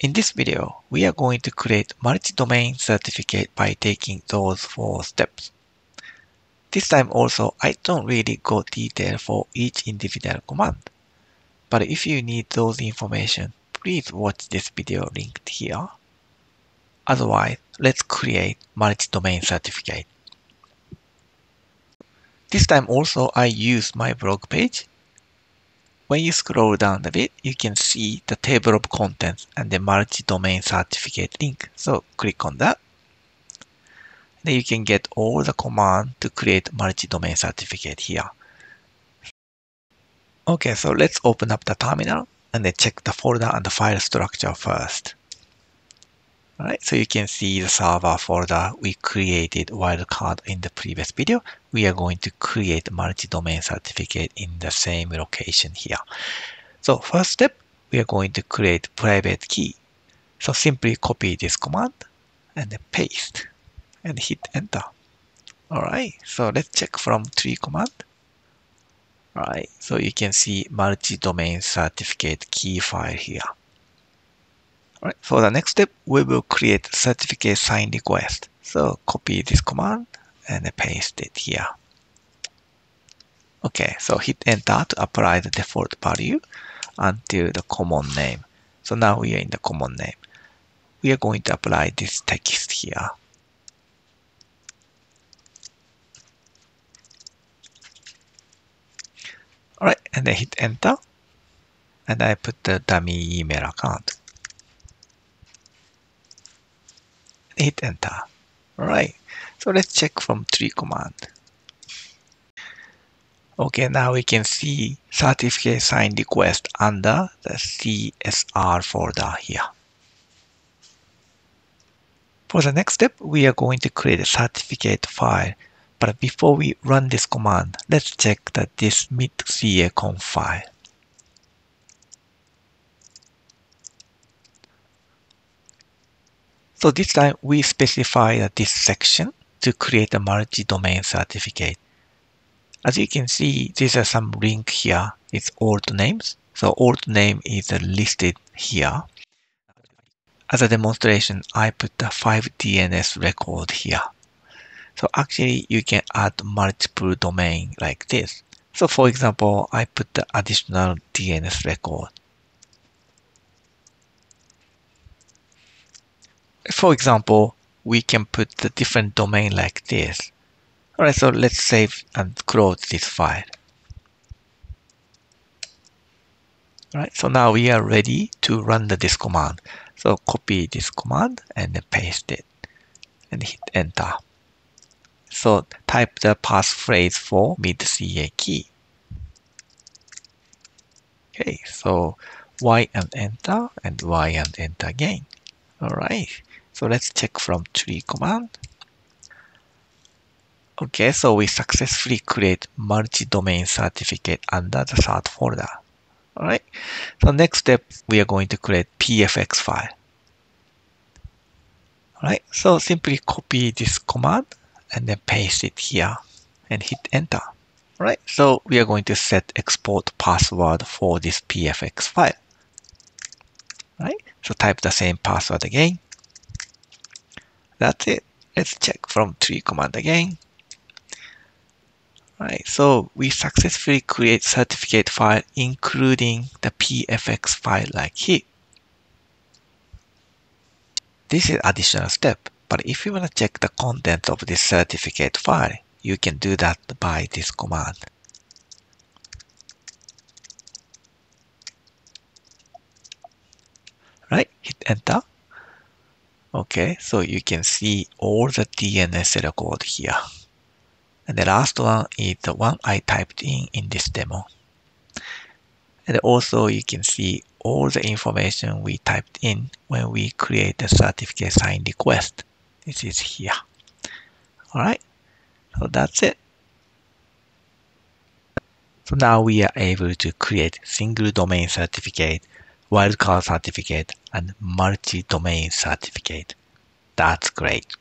In this video, we are going to create multi-domain certificate by taking those four steps. This time also, I don't really go detail for each individual command. But if you need those information, please watch this video linked here. Otherwise, let's create multi-domain certificate. This time also I use my blog page. When you scroll down a bit, you can see the table of contents and the multi-domain certificate link. So click on that. Then you can get all the command to create multi-domain certificate here. Okay, so let's open up the terminal and then check the folder and the file structure first. Alright, so you can see the server folder we created wildcard in the previous video. We are going to create multi-domain certificate in the same location here. So first step, we are going to create private key. So simply copy this command and paste and hit enter. Alright, so let's check from tree command. Alright, so you can see multi-domain certificate key file here. For the next step, we will create certificate sign request. So copy this command and paste it here. Okay, so hit enter to apply the default value until the common name. So now we are in the common name. We are going to apply this text here. Alright, and then hit enter. And I put the dummy email account. Hit enter. Alright, so let's check from tree command. Okay, now we can see certificate sign request under the CSR folder here. For the next step, we are going to create a certificate file. But before we run this command, let's check that this mid-ca file. So this time we specify uh, this section to create a multi-domain certificate. As you can see, these are some link here. It's alt names. So alt name is uh, listed here. As a demonstration, I put the 5 DNS record here. So actually you can add multiple domain like this. So for example, I put the additional DNS record. For example, we can put the different domain like this. Alright, so let's save and close this file. Alright, so now we are ready to run the this command. So copy this command and paste it and hit enter. So type the passphrase for mid-ca key. Okay, so Y and enter and Y and enter again. Alright. So let's check from tree command. Okay, so we successfully create multi-domain certificate under the cert folder. Alright, so next step, we are going to create PFX file. Alright, so simply copy this command and then paste it here and hit enter. Alright, so we are going to set export password for this PFX file. All right, so type the same password again that's it. Let's check from tree command again. Right, so we successfully create certificate file including the PFX file like here. This is additional step, but if you want to check the content of this certificate file, you can do that by this command. Right, hit enter. Okay, so you can see all the DNS record here. And the last one is the one I typed in in this demo. And also you can see all the information we typed in when we create the certificate sign request. This is here. Alright, so that's it. So now we are able to create single domain certificate wildcard certificate, and multi-domain certificate. That's great.